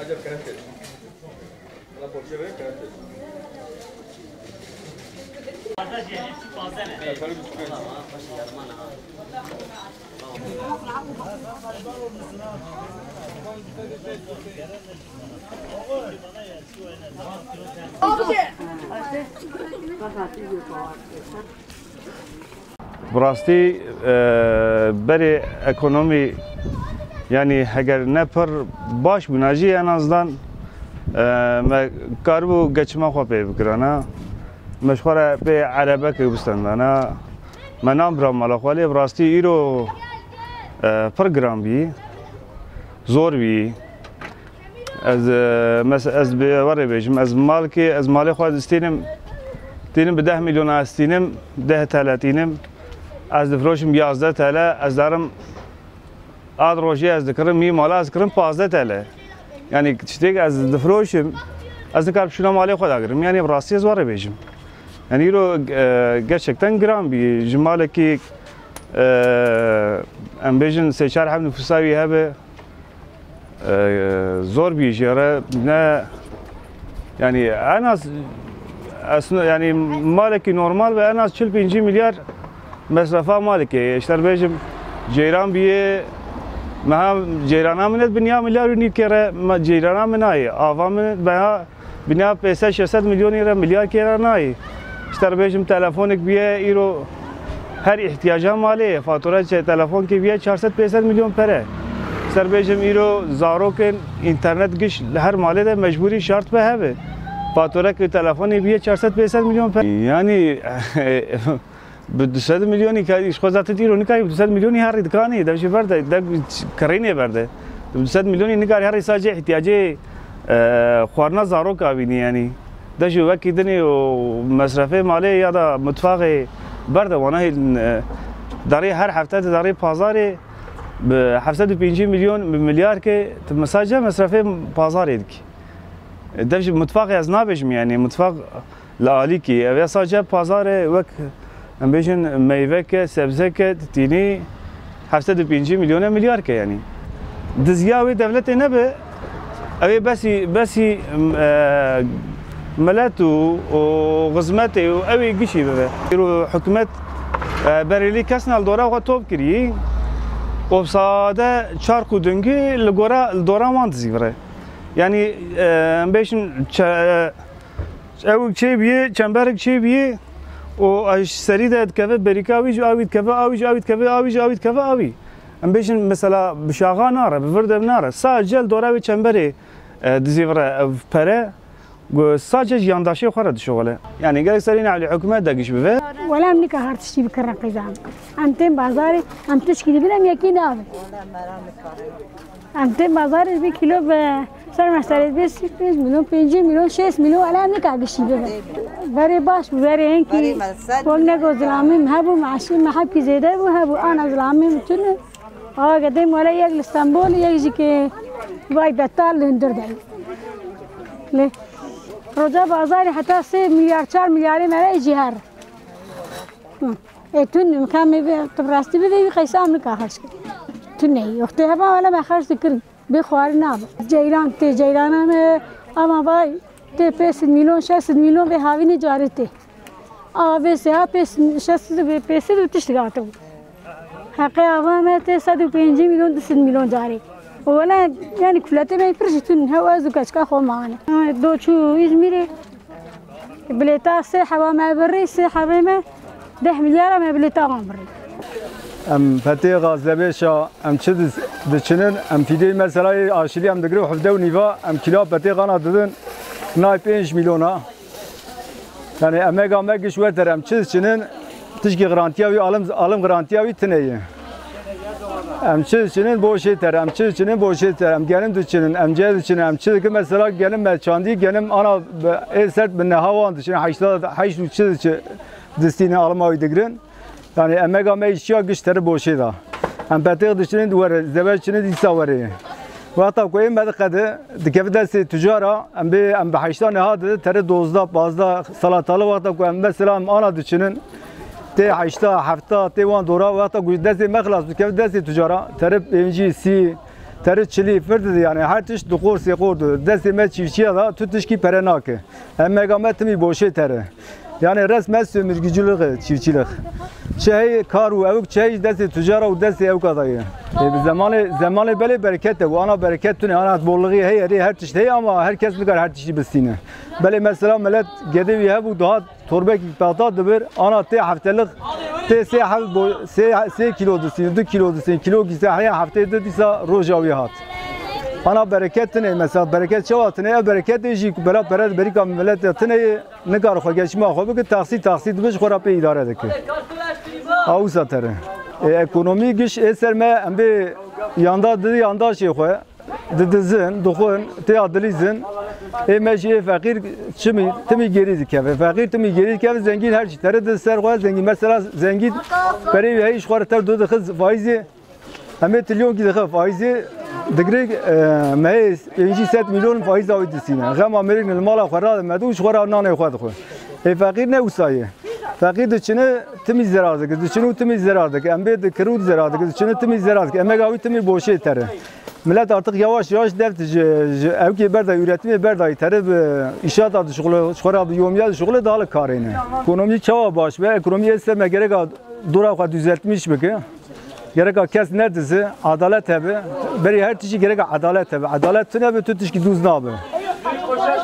Ajar karakter. Bana porsiyon verin karakter. Arkadaş yani hepsi fazla ne? Yukarı bir çıkıyor. Tamam, başı yapma ha. Tamam. Abi! Bak artık yok o artık. براستی برای اقتصادی یعنی اگر نپر باش بناجی این از دان کار گچما گشما خواب بکرنا مشوره به عربه کی بستن دانا. منام برام مال خوالي براستی ای رو پرگرام بی زور بی. از مس از به واره از مس مال که از مال خود استینم تینم به ده میلیون استینم ده تلاتینم. از دفروشم 11 تله از دارم آد روشی از دکرم می مالا از کرم 15 تله یعنی چیزی از دفروشم از نکار شنا مالی خود اگرم یعنی راستی از واره بیشم یعنی رو gerçekten gram bir jmale ki em bêjin sê çar hem nüfusa wî hebe zor bir jê re ne yani en az yani malekî normal ve en az 45 milyar مصرفه مالی که اشتر بیشم جیران بیه مها جیران هم نیت بنیام میلیارد نیت کره. ما جیران هم نایی. آوام نیت بها بنا 500 600 میلیونی را میلیارد کره نایی. اشتر بیشم تلفنک بیه ایرو هر احتیاج هم مالی فاتوره چه تلفن که بیه 400 500 میلیون پره. اشتر بیشم ایرو زارو کن اینترنت گش هر مالی ده مجبوری شرط به هبه فاتوره که تلفنی بیه 400 500 میلیون پره. یعنی به 200 میلیونی که خود ذات دیرو نکاری 200 میلیونی هر دکانی دمش برده دک کرینه برده 200 میلیونی نکاری هر ساجه احتیاجه خورنا زارو کابینی یعنی د جو وکیدنی او مصرفه مالی یا د متفق برده ونه داری هر هفته داری بازار به 750 میلیون میلیارد که مساجه مصرفه بازار ادکی دمش متفق از نابش یعنی متفق لالی کی. او ساجه بازار وک pazarê wek em bêjin meyveke sebzeke tînî 750 milyona milyarke yanî dizya wê devletê nebe ew ê besî besî ملت و غزمت و اوی گشی ببه رو حکومت بریلی کس نال دورا خو توپ کری و ساده چار کو دنگی لگورا دورا وان زیوره یعنی بیشن او چه بیه چنبرک چه بیه و اش سری ده کفه بریکاوی جو اوید کفه اوی جو اوید کفه اوی جو اوید کفه اوی ام بیشن مثلا بشاغا ناره بفرده ناره. ساجل دورا وی چنبری دزیوره پره. sadece yandaşı yukarı düşüyor. Yani gerek serin ali hükümet de güç bebe. ولا منك هارت شي بكره قزام أنتم بازاري أم تشكي بلا ميكي نابي أنتم بازاري بي كيلو ب سر بي 6 مليون 5 مليون 6 مليون ولا منك عقشي ببا بري باش بري هنكي قلنا قو زلامي مهبو معشي محب كي زيدا وهبو أنا زلامي متنو اه قديم ولا يجي اسطنبول يجي كي باي بطال هندر داي ليه روزا بازاری حتی سه میلیارد چهار میلیاری میره جهر. ایتون مکان می تو راستی بده نکه خرج کرد تو نه وقتی هوا ولا ما خرج کرد بخوار نام جیران تی جیران هم اما بای تی پیس میلون شست میلون به هاوی نجاره تی آوه سیا پیس شست پیسی دو تشتگاتو حقی آوه همه تی صد و پینجی میلون دست میلون جاره ولا يعني كفلاتي ما يفرش تون هوا زوكاش كاخو معانا دوتشو إزميري بليتا صيحة وما بري صيحة بما ده مليار ما بليتا عمري ام فتي غازلبيشا ام تشد دچنن ام فيدي مثلا عاشلي ام دغرو حفده ونيفا ام كيلو فتي غانا ددن ناي 5 مليونا يعني اميغا ميغش وتر ام تشد چنن تشكي غرانتيا وي عالم عالم غرانتيا وي تنيه ام çi çinin bo şey ter em çi çinin bo şey ter em gelim düşinin em ce düşinin em çi ki mesela gelim me çandi gelim ana e sert bin hava düşinin haşta haş çi yani emek ama işçiya güçleri boşu şey da. Hem petek dışının duvarı, zeber dışının disa varı. Ve hatta koyun ben de kadı, dikevi dersi tücara, hem bir hem bir haştan hadı, teri dozda, bazda salatalı ve hatta mesela ana dışının te haşta, hafta, te van dora ve hatta koyun dersi meklas, dikevi dersi tücara, teri birinci, si, teri çili, firdi yani her tiş dukur, sekurdu. Dersi me çiftçiye da tutuşki perenakı. Hem megametimi boşu teri. Yani resmen sömürgücülük, çiftçilik. Karu evk şey desti tücara u desti ev kadayı e, zamanı zamanı böyle bereket de ana bereket tüne ana bolluğu hey hey her tiş hey ama herkes nikar her tişi besine böyle mesela millet gedevi he bu daha torbek tahta dıbır ana te haftalık te se hav bo se se kilo desin 2 kilo desin kilo gise haya haftada disa rojavi hat ana bereket ne mesela bereket çavat ne ev bereket de ji bera bera beri kam millet tne ne kar xo geçme xo bi taksi taksi dibiş xora pe idare deke au satere e, ekonomi giş eser me em bi yanda dedi yanda şey xo didizin duxun te adlizin e meji fakir çimi timi geri dike fakir timi geri dike zengin her şey tere de ser xo zengin mesela zengin beri hey iş xora ter do de kız faizi همه تریلیون کی دخه فایزی دگری مهیس اینجی ست میلیون فایز آوید سینه غم امریک المال خورا مدوش خورا نانه خود خو ای فقیر نه وسایه Fakir düşünü temiz zeradık, düşünü temiz zeradık, embed kırık zeradık, düşünü temiz zeradık, emek avi temiz boşu yeter. Millet artık yavaş yavaş dert, ev ki berda üretimi berda yeter, işe da şugulu, şugulu abi yomiye şugulu dağılık karayını. Ekonomi çava baş ve ekonomi esneme gerek durakla düzeltmiş mi ki? Gerek kes neredeyse adalet abi, beri her tişi gerek adalet abi, adalet tüne ve tütüş ki düz ne abi.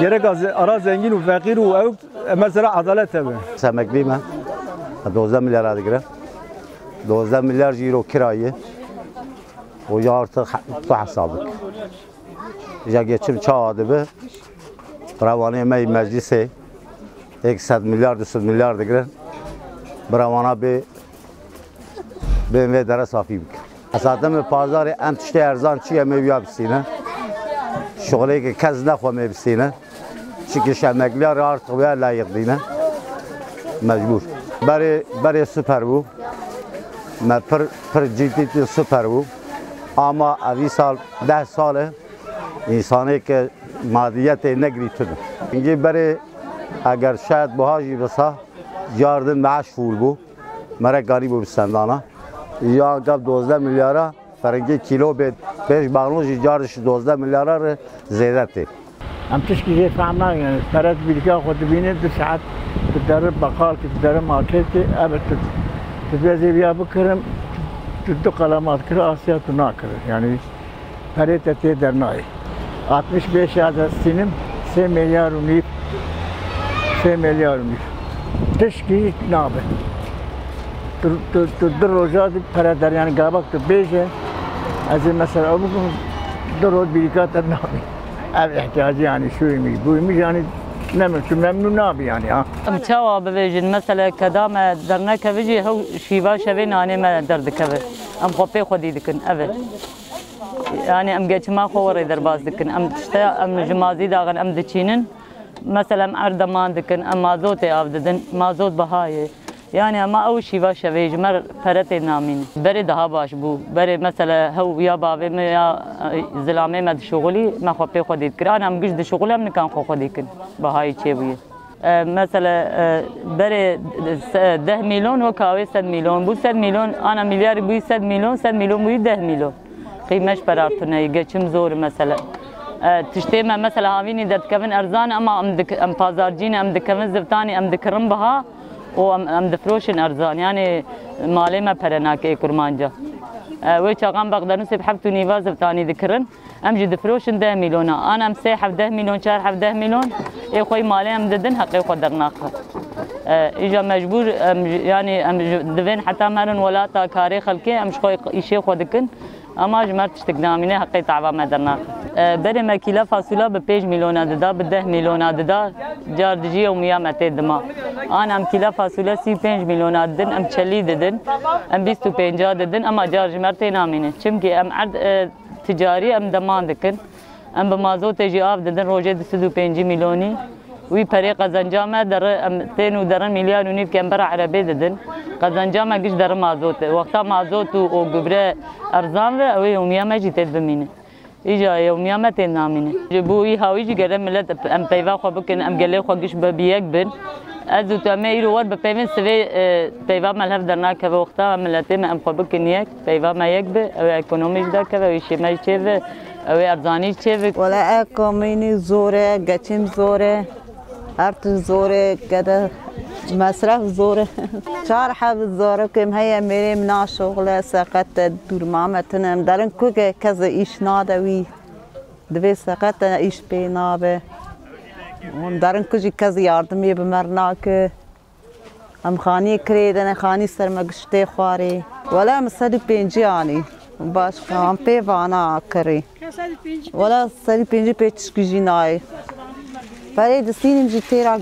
Gerek ara zengin ve fakir ve ev mesela adalet tabi. Emekliyim ben. 12 milyar adı girer. 12 milyar euro kirayı. O ya artık bu hesabık. Ya geçim çağ adı be. Bravani emeği meclisi. 100 milyar 200 milyar da girer. Bravana bir BMW dere safi bik. Esaten mi pazarı em tişte erzan çiye mevya bisine. Şuğle ki kez ne xwe mevsine. Çünkü şemekler artık ve layık dine. Mecbur. Beri, beri süper bu. Me pır, pır ciddi süper bu. Ama evi sal, deh salı insanı ki madiyeti negri tudu. İnci beri eğer şayet bu hacı basa yardım maaş full bu. Merek gani bu sendana. یا گپ 12 میلیارا فرنگی کیلو به پیش بغلوش جارش 12 میلیارا زیاده تی هم تشكي زي فهمنا يعني فرد بيلقى خد بينه ساعات تدرب بقال تدرب ماركت ابد تتوزي بيا بكرم تدو قلمات كر آسيا تناكر يعني فرد تتي درناي 65 adet sinim 3 milyar unif 3 milyar unif تشكي نابه تو تو تو دو روزات پر در یعنی گابک تو بیشه از این مثلا ابو دو روز بیکا تر نابی اب احتیاجی یعنی شوی می بوی می یعنی نمیم چون ممنون نابی یعنی ها ام چاوا مثلا کدام در نکویجی هو شیوا شوی نانی ما در دکوه ام خوبی خودی دکن اوه em geçma xowar der baz dikin em işte em jimazî dağın em diçînin mesela em erdeman dikin em mazotê av didin mazot bihayê Yani ama o şiva şeve jmer perete namin. Bere daha baş bu. Bere mesela hev ya bavê me ya zilamê me di şoğulî me xwe pê xwe dê dikirin. Anam giş di şoğulê em nikan xwe xwe dêkin. Bahayê çêbûye. مثلا بره 10 میلیون و کاوه 100 میلیون بود 100 میلیون آنا میلیار بود 100 میلیون 100 میلیون بود 10 میلیون قیمش برار تو نیگه چم زور مثلا تشتی من مثلا هاوینی داد کمن ارزان اما ام پازارجین ام دکمن زفتانی ام دکرم بها او ام, ام difroşin erzan yani malê me perenakê kurmanca wê çaqan beqdanûsê bi heft û nîva zivtanî dikirin em jî difroşin deh mîlona an em sê hevdeh mîlon çar hevdeh mîlon ê xwe malê em didin heqê xwe deqnaxin ایجا مجبور یعنی ام دوین حتی مرن ولاتا کاری خلکی ام شخوی ایشه خودکن. اما جمرت تشتك نامینه حقی تعوا مدرنا بری مکیلا فاصله به 5 میلیون دادا به 10 میلیون دادا جار دجی و میا مته دما. آن ام کیلا فاصله 35 میلیون دادن ام چلی دادن ام 25 دادن اما جار جمرت نامینه. چمکی ام عرض تجاری ام دمان دکن ام به مازوت جی آف دادن روزه 25 میلیونی. وی پری قزنجامه در تین و در میلیون و نیف کمبر عربی دادن قزنجامه گیش در مازوت وقتا مازوت و گبره ارزان و اوی یومیا مجی تید بمینه. ایجا یومیا مت نامینه. بو ای هاوی جی گره ملت ام پیوا خو بکن ام گله خو گیش به بیک بن. از تو امی ایرو ور به پیوین سوی پیوا ملحف در ناکه وقتا ملتی ما ام خوبک نیک پیوا ما یک به او اکونومیش دا که و شیمه چه و او ارزانی چه و ولا اکامینی زوره گچیم زوره. ارت زوره کده مصرف زوره. چهار حب زوره کم هیا میریم نا شغل سقط دور مامتنم درن کوگه کز ایش نادوی دوی سقط ایش پی نابه هم درن کجی کز یاردمی بمرنا که هم خانی کریدن خانی سرمگشته خواری. ولا مسد پینجی آنی. باش هم پی وانا کری. ولا سری پینجی پیچ کجی نای. فريد الصين مجي تيرا